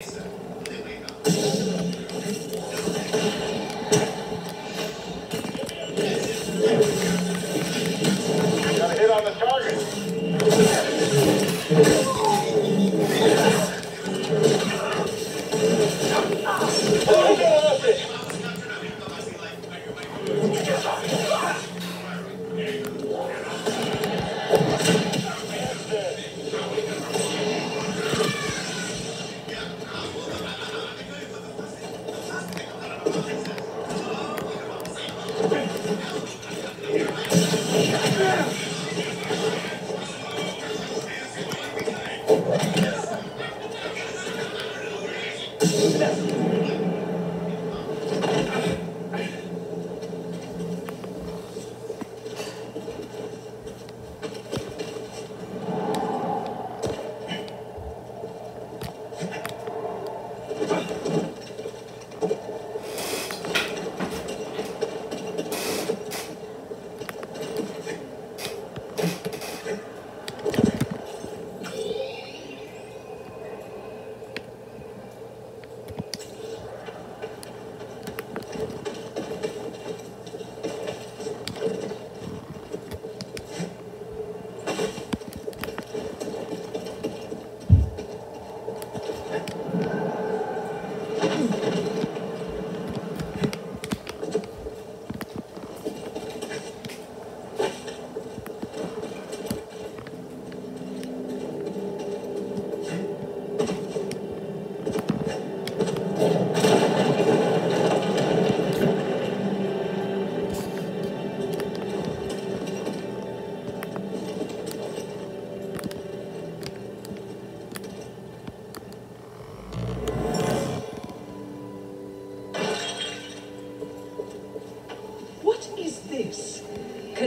Got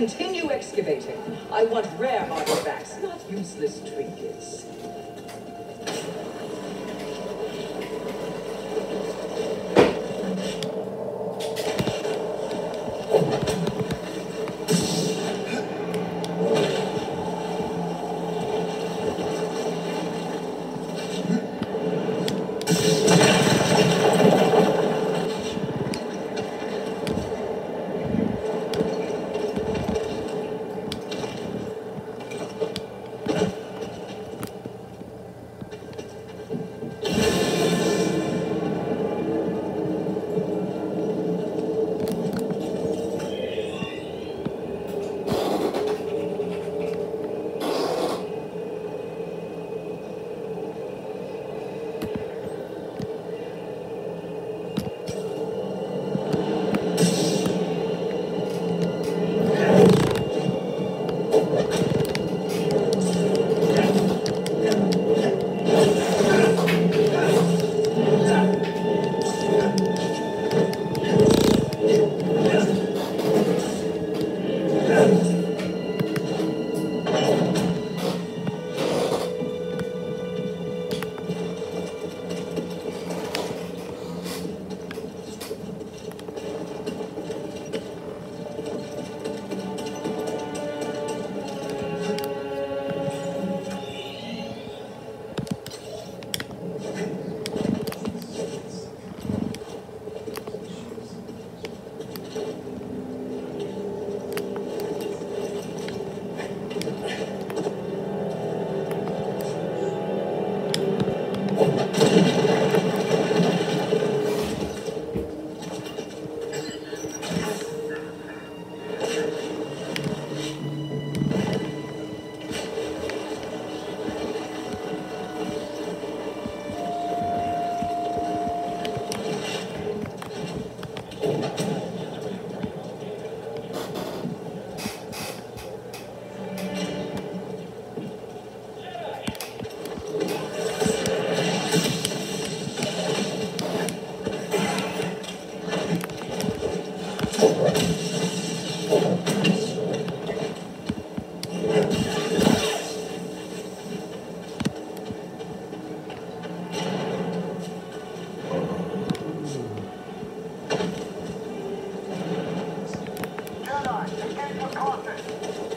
Continue excavating. I want rare artifacts, not useless trinkets. Rotas.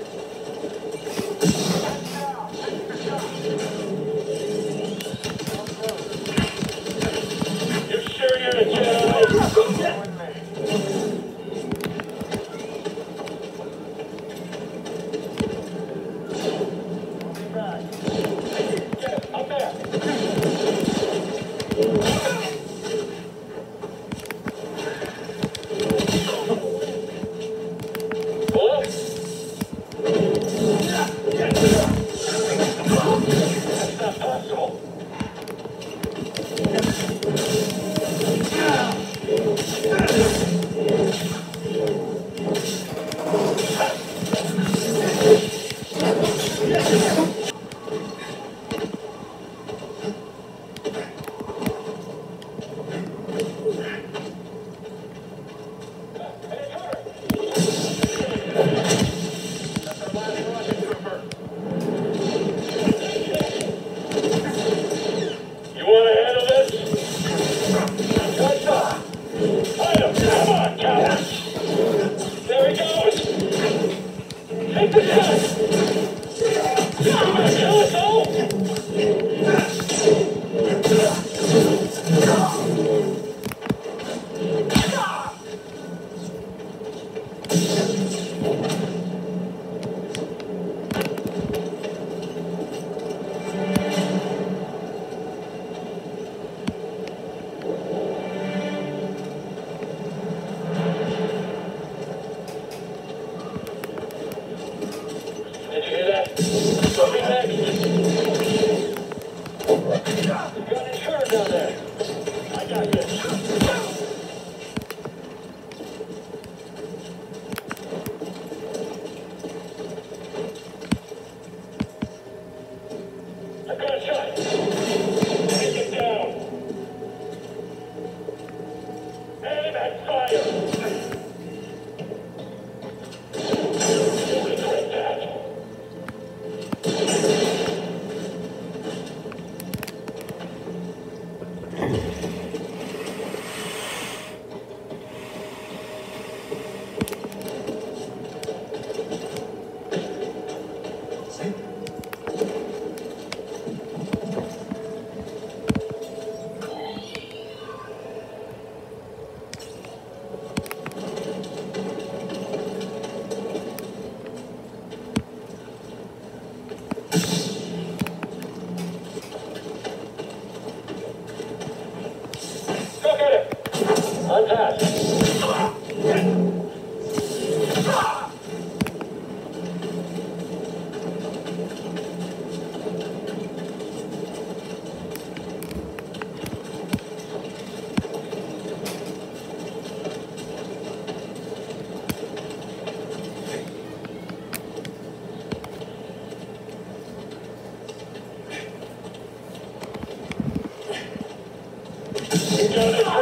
It. On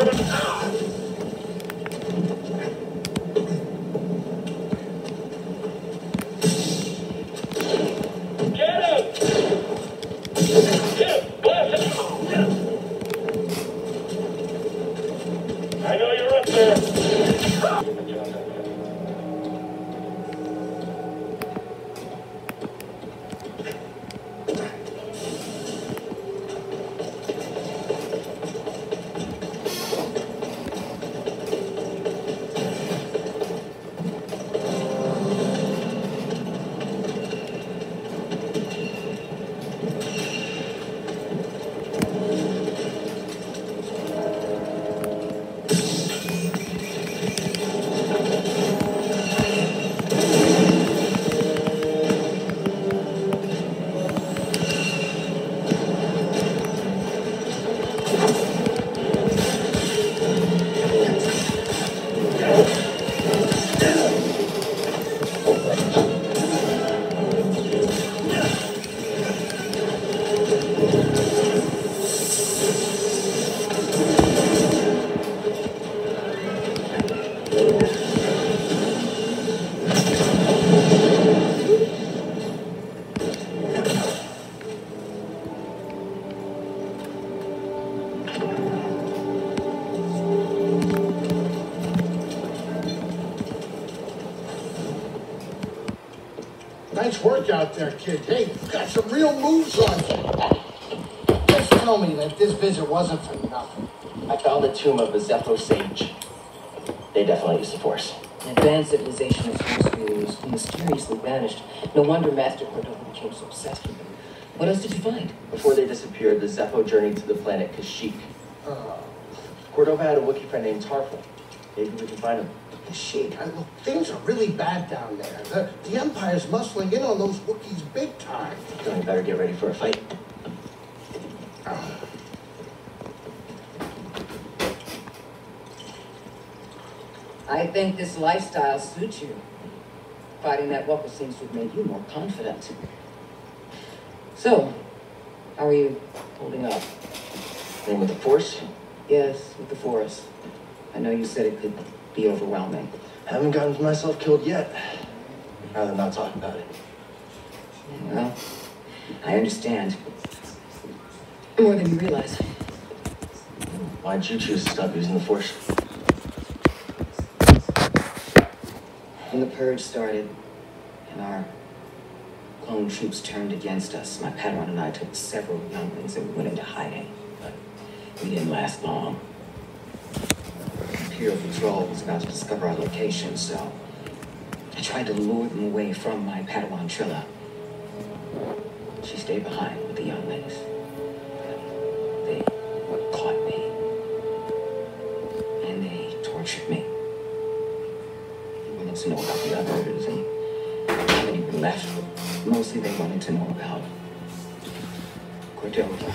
task. Get Nice work out there, kid. Hey, you got some real moves on you. Just tell me that this visit wasn't for nothing. I found the tomb of a Zeffo sage. They definitely used the Force. An Advanced civilization is force who mysteriously vanished. No wonder Master Cordova became so obsessed with them. What else did you find? Before they disappeared, the Zeffo journeyed to the planet Kashyyyk. Uh, Cordova had a Wookiee friend named Tarfful. Maybe we can find him. shit, I, look, things are really bad down there. The, the Empire's muscling in on those Wookiees big time. Then we better get ready for a fight. I think this lifestyle suits you. Fighting that weapon seems to have made you more confident. So, how are you holding up? Name with the Force? Yes, with the forest. I know you said it could be overwhelming. I Haven't gotten myself killed yet. I'd Rather not talk about it. Well, I understand. More than you realize. Why'd you choose to stop using the Force? When the purge started and our clone troops turned against us, my Padawan and I took several younglings and we went into hiding. But we didn't last long. Imperial Patrol was about to discover our location, so I tried to lure them away from my Padawan Trilla. She stayed behind with the younglings. They caught me. And they tortured me. They wanted to know about the others and how many were left. Mostly they wanted to know about Cordova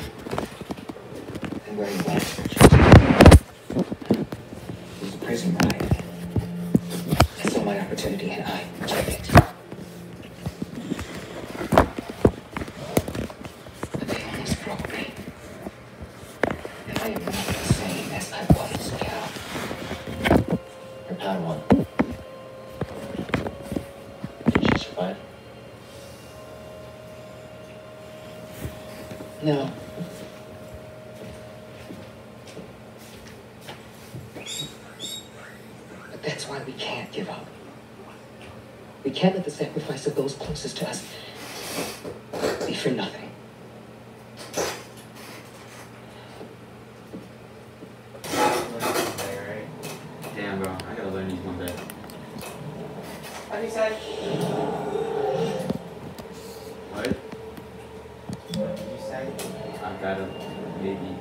and where he went. Crimson Bride. I saw my opportunity and I took it. But they almost broke me. And I am not the same as I was, Cal. Your Padawan. Did she survive? No. But that's why we can't give up. We can't let the sacrifice of those closest to us be for nothing. Damn, bro, I gotta learn these one day. What did you say? What? What did you say? I gotta maybe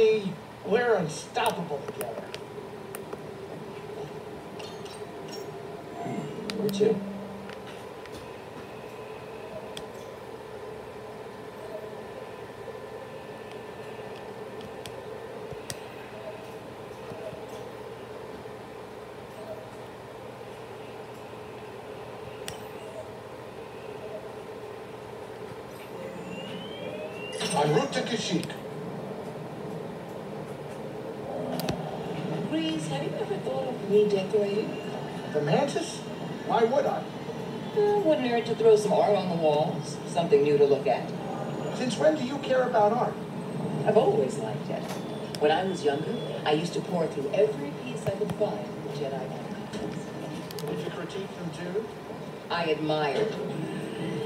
me, we're unstoppable together. Where to? En route to Kashyyyk. Reese, have you of redecorating? The Mantis? Why would I? Uh, wouldn't hurt to throw some art on the walls. Something new to look at. Since when do you care about art? I've always liked it. When I was younger, I used to pore through every piece I could find in the Jedi Archives. Did you critique them too? I admired.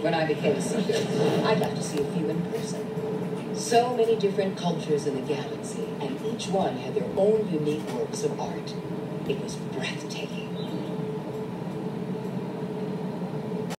When I became a seeker, I got to see a few in person. So many different cultures in the galaxy, and each one had their own unique works of art. It was breathtaking.